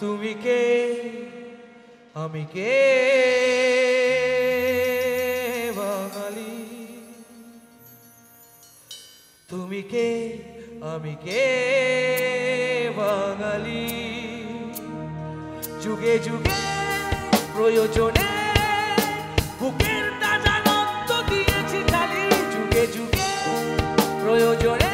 তুমি কে আমি কে বাঙালি তুমি কে আমি কে বাঙালি যুগে যুগে প্রয়োজনে বুকের তাজা রক্ত দিয়েছি খালি যুগে যুগে। প্রয়োজনে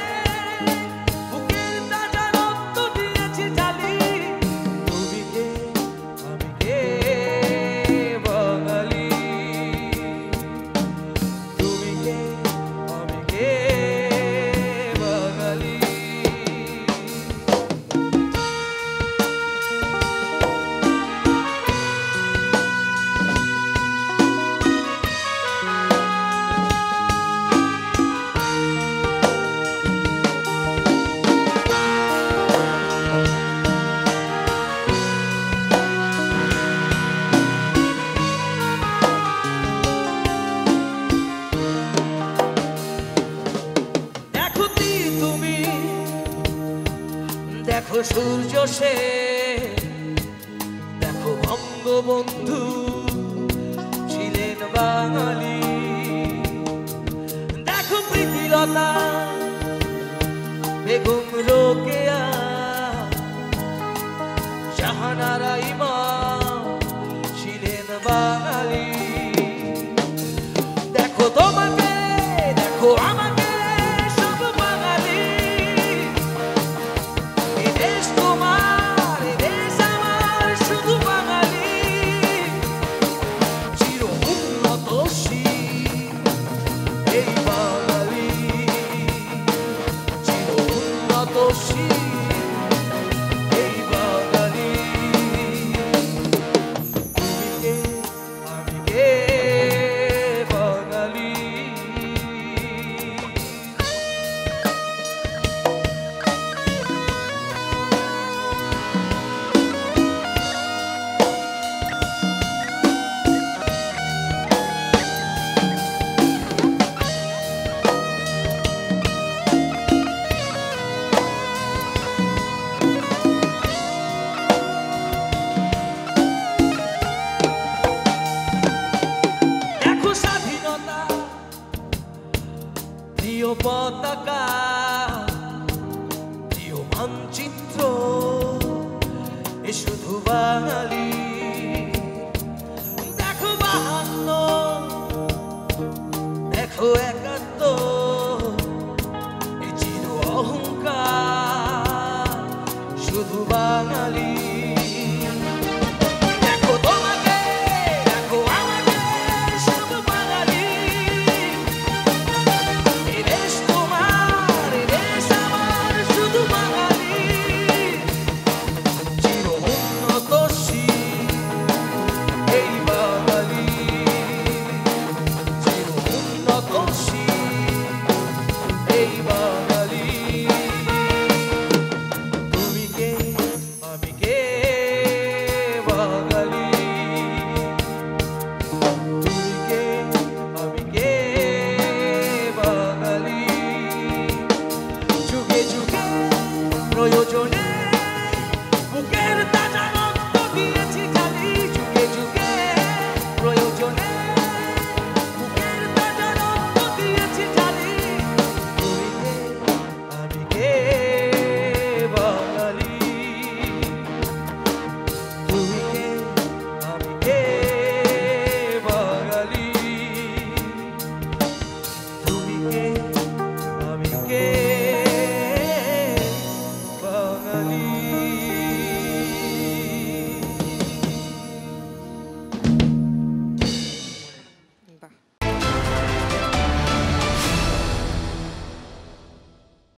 সূর্য সে। দেখো বঙ্গবন্ধু ছিলেন বাঙালি। দেখো প্রীতিলতা বেগম রোকেয়া জাহানারা মানচিত্র এ শুধু বাঙালি। দেখো বাহান্ন দেখো একাত্ম এ চির অহংকার শুধু বাঙালি। দুজনে বুকের তাজা